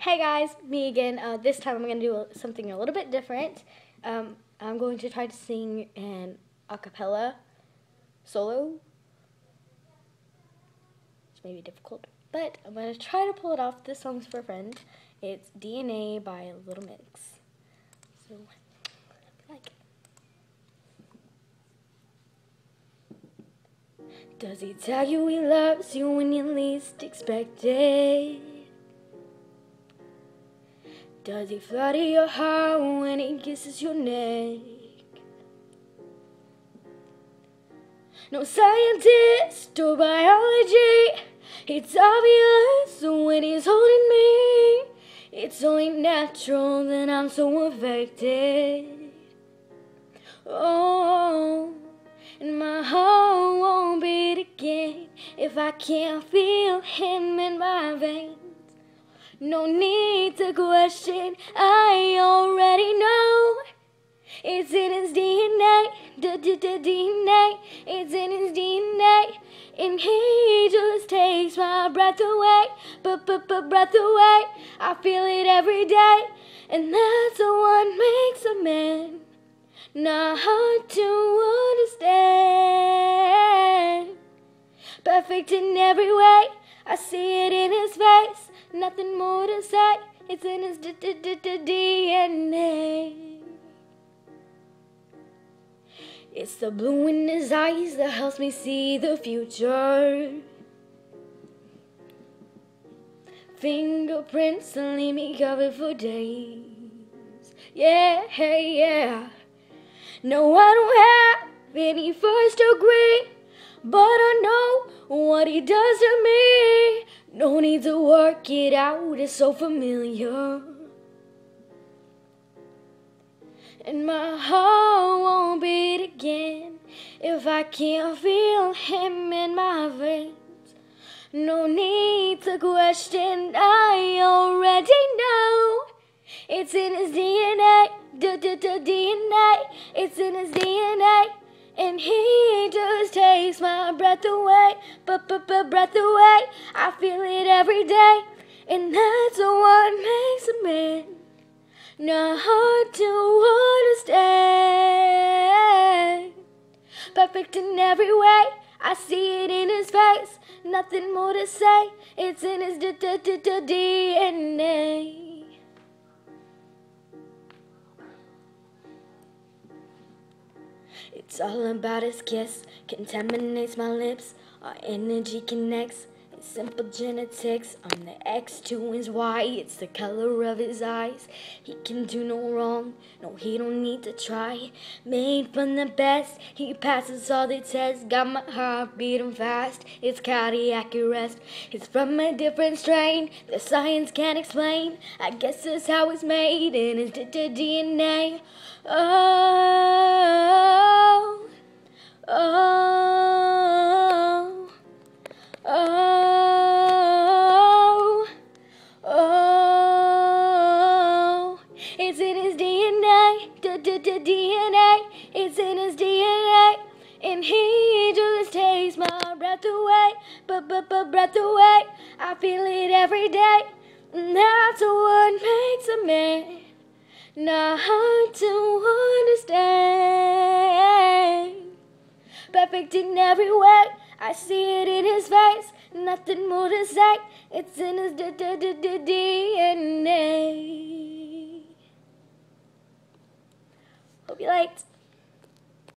Hey guys, me again. Uh, this time I'm going to do something a little bit different. Um, I'm going to try to sing an a cappella solo. It's maybe difficult, but I'm going to try to pull it off. This song's for a friend. It's DNA by Little Mix. So, like Does he tell you he loves you when you least expect it? Does he flutter your heart when he kisses your neck? No scientist or biology, it's obvious when he's holding me. It's only natural that I'm so affected. Oh, and my heart won't beat again if I can't feel him in my veins. No need to question, I already know. It's in his DNA, da da da DNA. It's in his DNA, and he just takes my breath away, but but but breath away. I feel it every day, and that's what makes a man not hard to understand. Perfect in every way, I see it in his face nothing more to say. It's in his DNA. It's the blue in his eyes that helps me see the future. Fingerprints that leave me covered for days. Yeah, hey, yeah. No, I don't have any first degree, but I know what he does to me. No need to work it out, it's so familiar. And my heart won't beat again if I can't feel him in my veins. No need to question, I already know. It's in his DNA, da da da DNA. It's in his DNA, and he just takes my breath away, but but but breath away. I feel it every day, and that's what makes a man not hard to understand. Perfect in every way, I see it in his face. Nothing more to say, it's in his DNA. It's all about his kiss, contaminates my lips. Our energy connects. It's simple genetics. I'm the X to his Y. It's the color of his eyes. He can do no wrong. No, he don't need to try. Made from the best. He passes all the tests. Got my heart beating fast. It's cardiac arrest. It's from a different strain. The science can't explain. I guess it's how it's made in his DNA. Oh, in his DNA, and he just takes my breath away, but but but breath away. I feel it every day, and that's what makes a man not hard to understand. Perfect in every way, I see it in his face. Nothing more to say, it's in his d d d d DNA. Hope you liked.